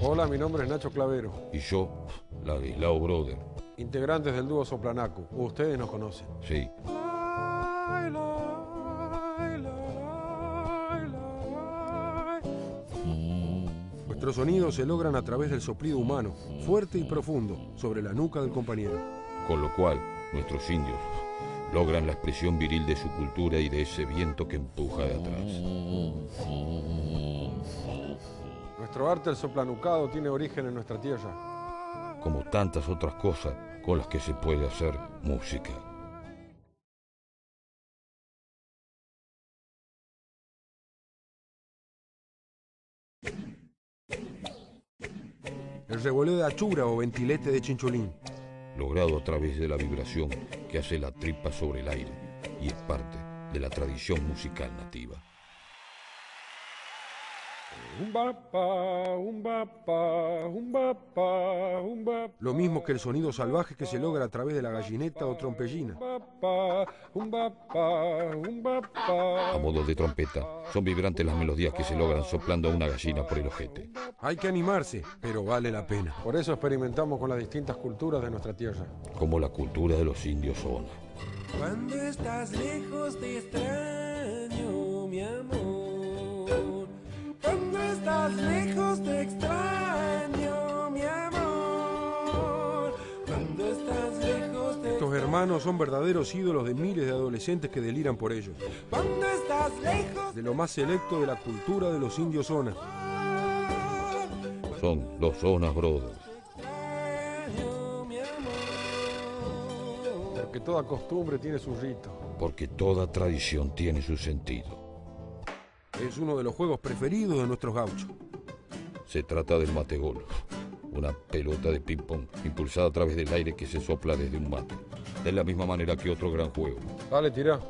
Hola, mi nombre es Nacho Clavero, Y yo, Ladislao Brother. integrantes del dúo Soplanaco. Ustedes nos conocen. Sí, Nuestros sonidos se logran a través del soplido humano, fuerte y profundo, sobre la nuca del compañero. con lo cual nuestros indios logran la expresión viril de su cultura y de ese viento que empuja de atrás. Nuestro arte, el soplanucado, tiene origen en nuestra tierra. Como tantas otras cosas con las que se puede hacer música. El revoleo de achura o ventilete de chinchulín. logrado a través de la vibración que hace la tripa sobre el aire y es parte de la tradición musical nativa. Lo mismo que el sonido salvaje que se logra a través de la gallineta o trompellina. A modo de trompeta, son vibrantes las melodías que se logran soplando a una gallina por el ojete. Hay que animarse, pero vale la pena. Por eso experimentamos con las distintas culturas de nuestra tierra. como la cultura de los indios Ona. Cuando estás lejos te extraño, mi amor. Cuando estás lejos te extraño, mi amor. Cuando estás lejos te Estos hermanos son verdaderos ídolos de miles de adolescentes que deliran por ellos. Cuando estás lejos De lo más selecto de la cultura de los indios Zona. Son los Onas Brothers. extraño, mi amor. Porque toda costumbre tiene su rito. porque toda tradición tiene su sentido. Es uno de los juegos preferidos de nuestros gauchos. Se trata del mategol, una pelota de ping-pong impulsada a través del aire que se sopla desde un mate, de la misma manera que otro gran juego. Dale, tirá.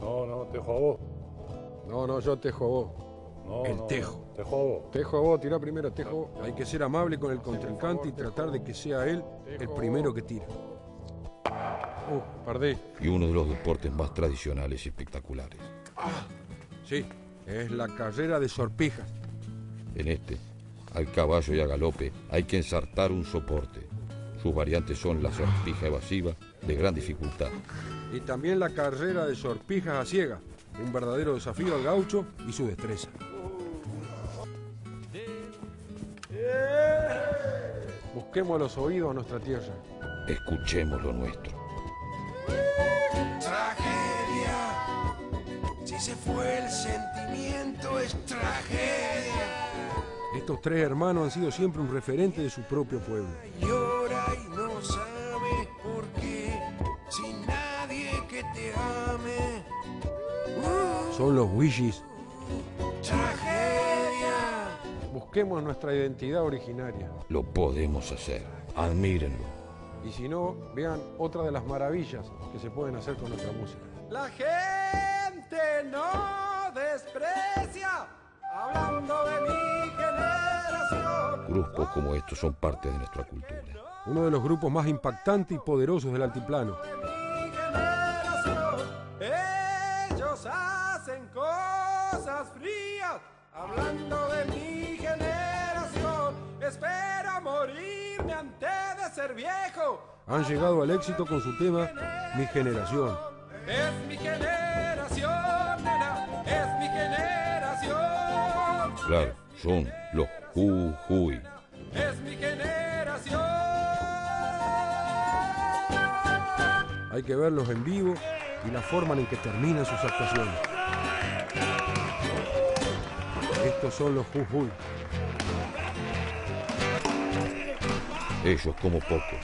No, no, te vos. No, no, yo tejo a vos. No, El no, tejo. Te dejo a vos. Tejo a vos, tirá primero, tejo. Hay que ser amable con el contrincante y tratar de que sea él el primero que tira. Uh, perdí. y uno de los deportes más tradicionales y espectaculares. Sí, es la carrera de sorpijas. En este, al caballo y a galope hay que ensartar un soporte. Sus variantes son la sortija evasiva, de gran dificultad, Y también la carrera de sorpijas a ciega. Un verdadero desafío al gaucho y su destreza. Busquemos los oídos a nuestra tierra. escuchemos lo nuestro. Tragedia. Si se fue el sentimiento es tragedia. Estos tres hermanos han sido siempre un referente de su propio pueblo. Llora y no sabe por qué. Sin nadie que te ame. Uh, Son los Wishis. tragedia. Busquemos nuestra identidad originaria. Lo podemos hacer. Admírenlo. Y si no, vean otra de las maravillas que se pueden hacer con nuestra música. La gente no desprecia. Hablando de mi generación. Grupos como estos son parte de nuestra cultura. Uno de los grupos más impactantes y poderosos del altiplano. generación. Ellos hacen cosas frías. Hablando de mi generación. Espero morirme antes de ser viejo. Han llegado al éxito con su tema Mi generación. Es mi generación, nena. Es mi generación. Claro, son los Jujuy. Es mi generación. Hay que verlos en vivo y la forma en que terminan sus actuaciones. Estos son los Jujuy. Ellos, como pocos,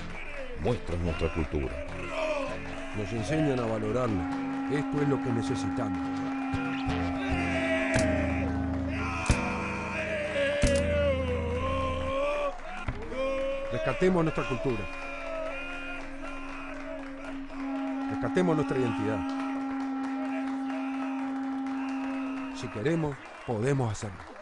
muestran nuestra cultura. Nos enseñan a valorarla. Esto es lo que necesitamos. Rescatemos nuestra cultura. Rescatemos nuestra identidad. Si queremos, podemos hacerlo.